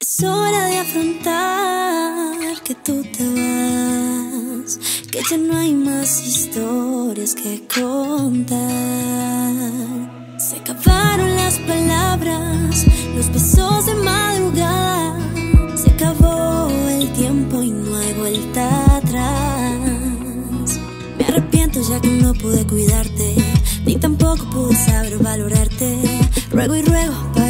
Es hora de afrontar que tú te vas, que ya no hay más historias que contar. Se acabaron las palabras, los besos de madrugada, se acabó el tiempo y no hay vuelta atrás. Me arrepiento ya que no pude cuidarte, ni tampoco pude saber valorarte. Ruego y ruego para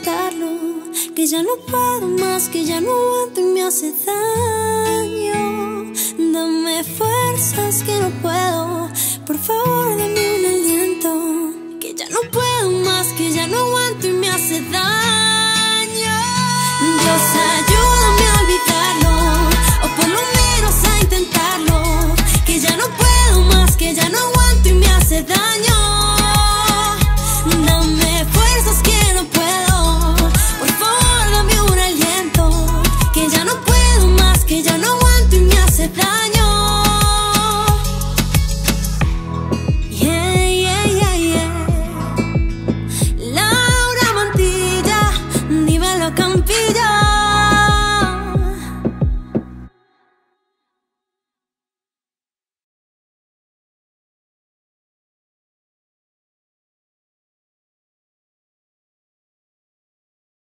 Que ya no puedo más, que ya no aguanto y me hace daño.